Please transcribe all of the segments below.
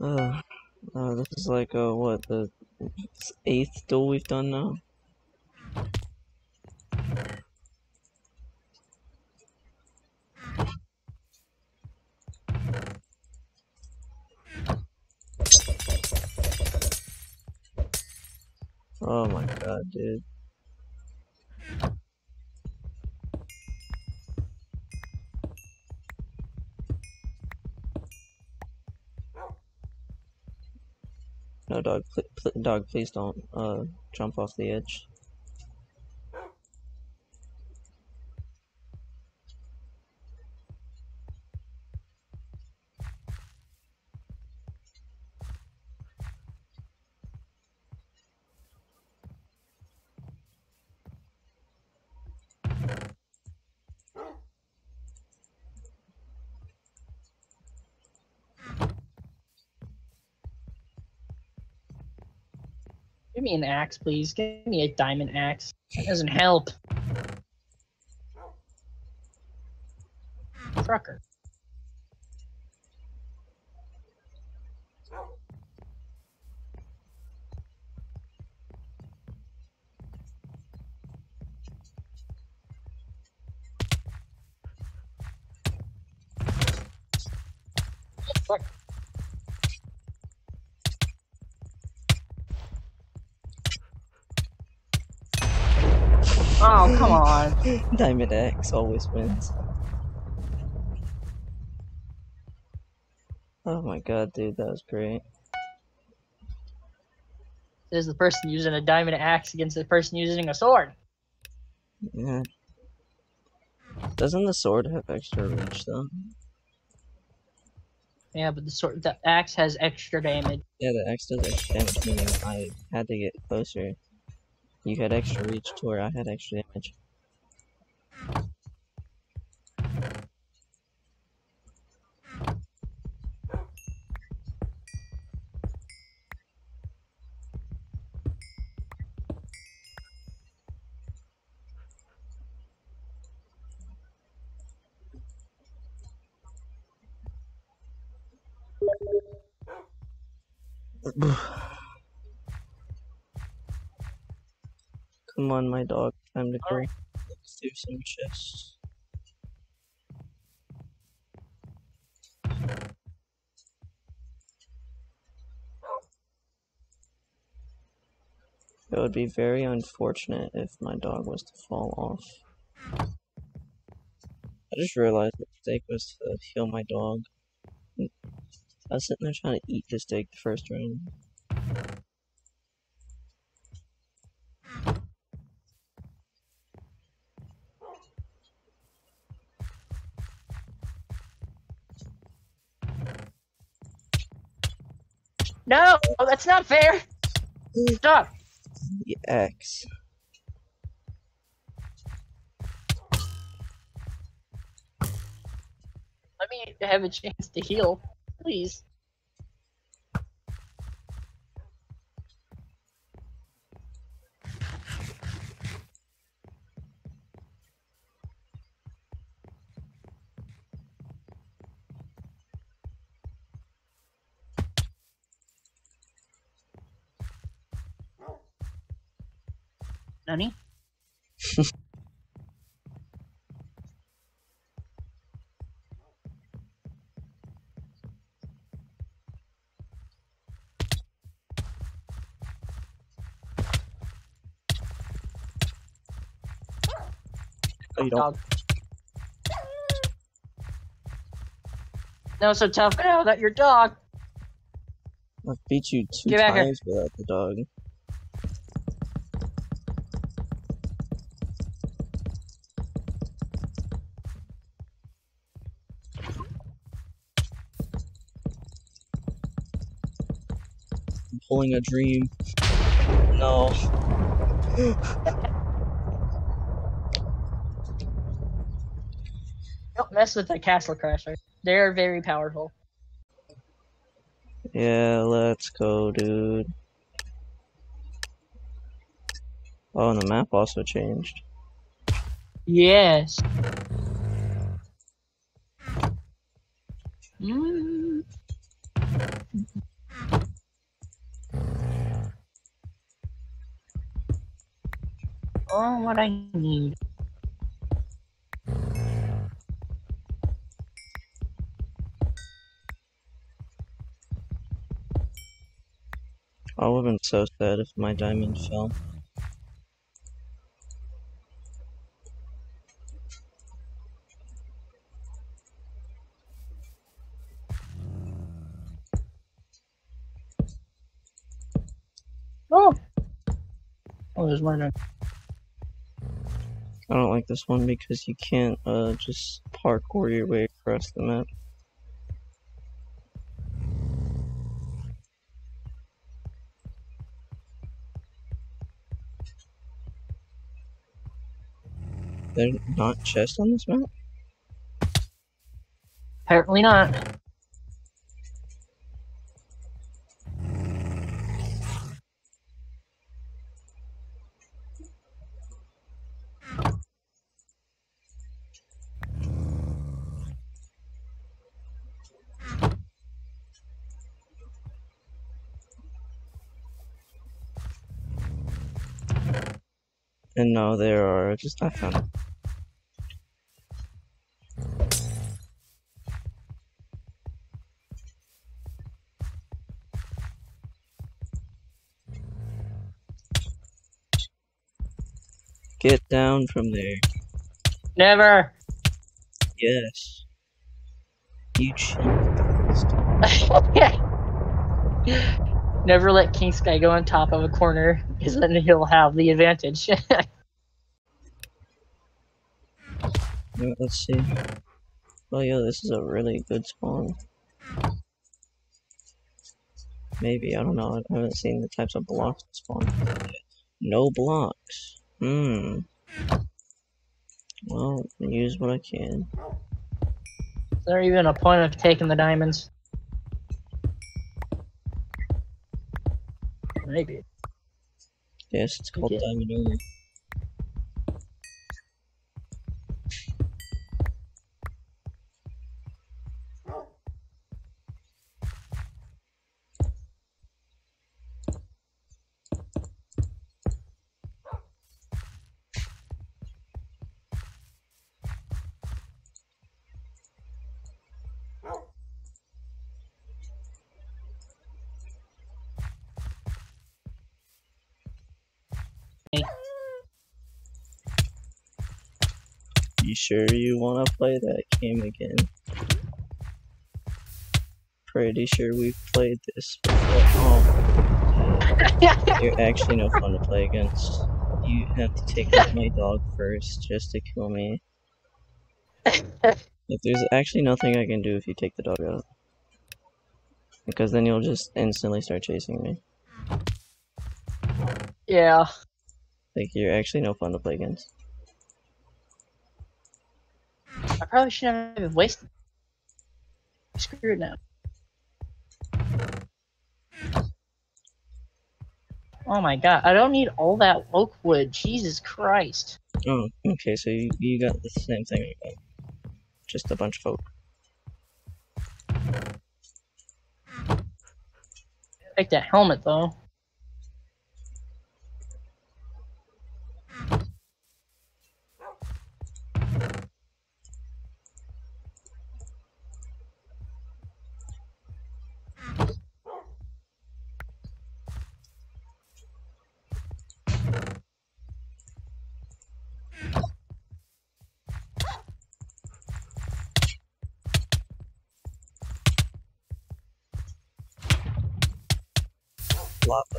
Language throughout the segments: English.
Uh, uh, this is like, uh, what, the eighth duel we've done now? Oh my god, dude. No, dog, pl dog, please don't, uh, jump off the edge. Me an axe, please. Give me a diamond axe. That doesn't help. Trucker. Fuck. Oh, come on. Diamond axe always wins. Oh my god, dude, that was great. There's the person using a diamond axe against the person using a sword. Yeah. Doesn't the sword have extra reach though? Yeah, but the sword, the axe has extra damage. Yeah, the axe does extra damage, meaning I had to get closer. You had extra reach to where I had extra damage. Come on, my dog. Time to oh. go. Let's do some chests. It would be very unfortunate if my dog was to fall off. I just realized the mistake was to heal my dog. I was sitting there trying to eat the steak the first round. No, that's not fair. Stop. The X. Let me have a chance to heal, please. Nani? Oh, you don't. No, so tough now that your dog. I beat you two Get times without the dog. Pulling a dream. No. Don't mess with the castle crasher. They're very powerful. Yeah, let's go, dude. Oh, and the map also changed. Yes. Mm. All what I need. I would have been so sad if my diamond fell. Oh! Oh, there's one. I don't like this one because you can't uh just parkour your way across the map. There's not chests on this map? Apparently not. And no, there are just found it. Get down from there. Never! Yes. You cheat. Never let King Sky go on top of a corner, because then he'll have the advantage. Let's see. Oh yeah, this is a really good spawn. Maybe, I don't know. I haven't seen the types of blocks spawn. No blocks. Hmm. Well, use what I can. Is there even a point of taking the diamonds? Maybe. Yes, it's called Okay. Diamond Armor. You sure you want to play that game again? Pretty sure we've played this before. Oh, you're actually no fun to play against. You have to take out my dog first just to kill me. Like, there's actually nothing I can do if you take the dog out. Because then you'll just instantly start chasing me. yeah. Like, you're actually no fun to play against. I probably shouldn't have wasted. Screw it now. Oh my god, I don't need all that oak wood. Jesus Christ. Oh, okay, so you, you got the same thing I. Just a bunch of oak. Like that helmet though. Lava.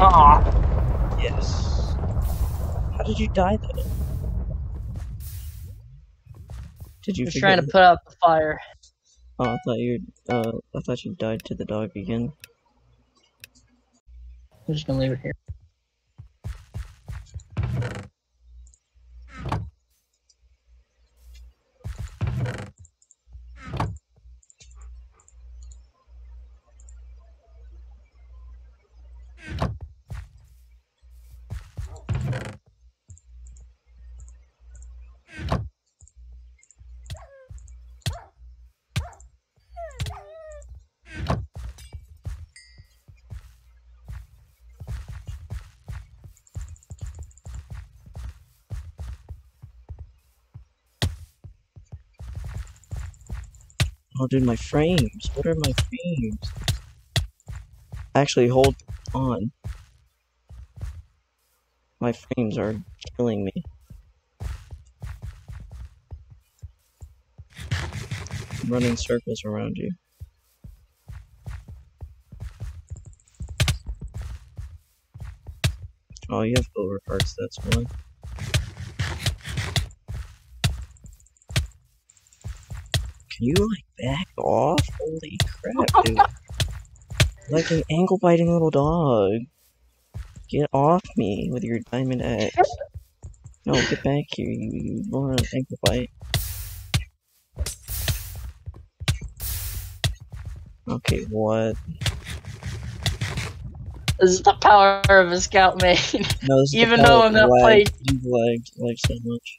Aw. Yes. How did you die though? Did you Just forget trying to put out the fire. Oh, I thought you uh I thought you died to the dog again. I'm just gonna leave it here. Oh, dude, my frames. What are my frames? Actually, hold on. My frames are killing me. I'm running circles around you. Oh, you have over hearts, that's why. Can you, like, back off? Holy crap, dude. like an ankle biting little dog. Get off me with your diamond axe. No, get back here, you, you want an ankle bite. Okay, what? This is the power of a scout main. No, this is the Even though I'm not playing- You've lagged, like, so much.